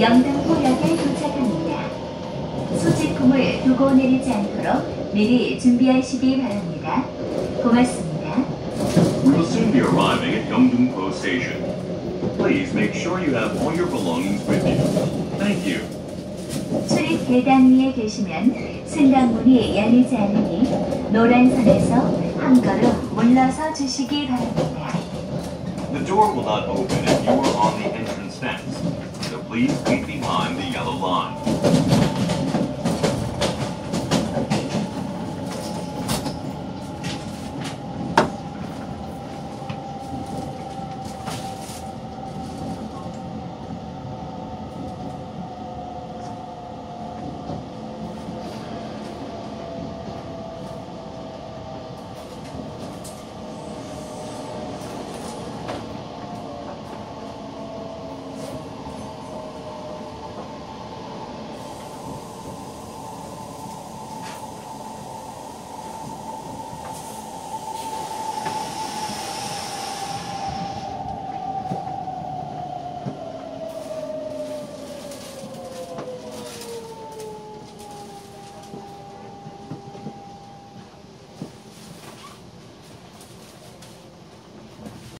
영등포역에 도착합니다. 소지품을 두고 내리지 않도록 미리 준비하시기 바랍니다. 고맙습니다. We'll soon be arriving at Yeongdongpo Station. Please make sure you have all your belongings with you. Thank you. 출입 계단 위에 계시면 승강문이 열리지 않으니 노란 선에서 한 걸음 물러서 주시기 바랍니다. The door will not open if you are on the entrance steps, so please wait behind the yellow line.